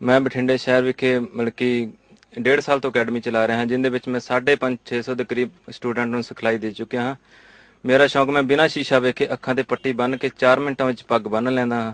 ਮੈਂ ਬਠਿੰਡੇ ਸ਼ਹਿਰ ਵਿਖੇ ਮਤਲਬ ਕਿ ਡੇਢ ਸਾਲ ਤੋਂ ਅਕੈਡਮੀ ਚਲਾ ਰਿਹਾ ਹਾਂ, ਜਿੰਦੇ ਵਿੱਚ ਮੈਂ 5.5 600 ਦੇ ਕਰੀਬ ਸਟੂਡੈਂਟ ਨੂੰ ਸਿਖਲਾਈ ਦੇ ਚੁੱਕਿਆ ਹਾਂ। ਮੇਰਾ ਸ਼ੌਂਕ ਮੈਂ ਬਿਨਾਂ ਸ਼ੀਸ਼ਾ ਵੇਖੇ ਅੱਖਾਂ ਤੇ ਪੱਟੀ ਬੰਨ੍ਹ ਕੇ 4 ਮਿੰਟਾਂ ਵਿੱਚ ਪੱਗ ਬੰਨ੍ਹ ਲੈਂਦਾ ਹਾਂ।